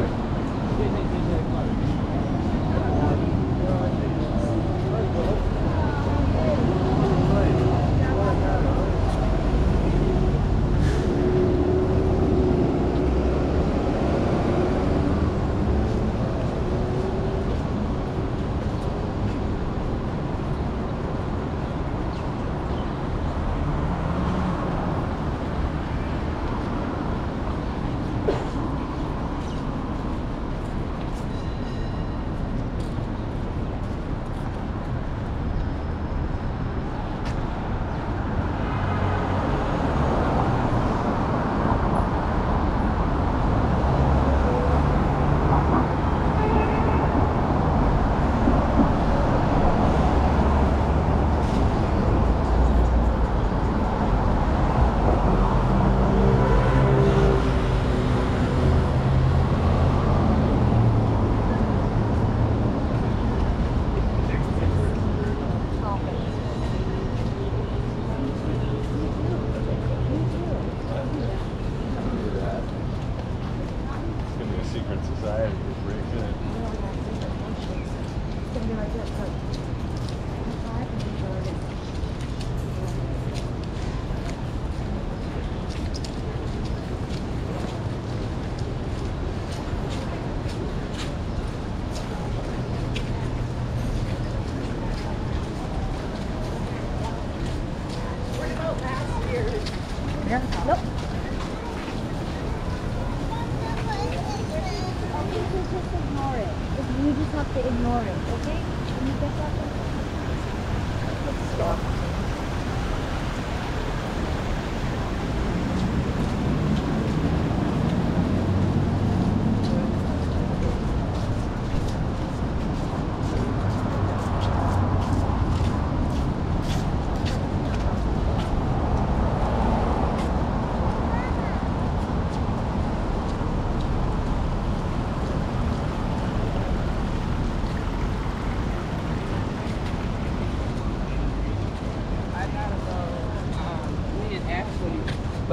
It's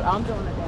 I'm doing it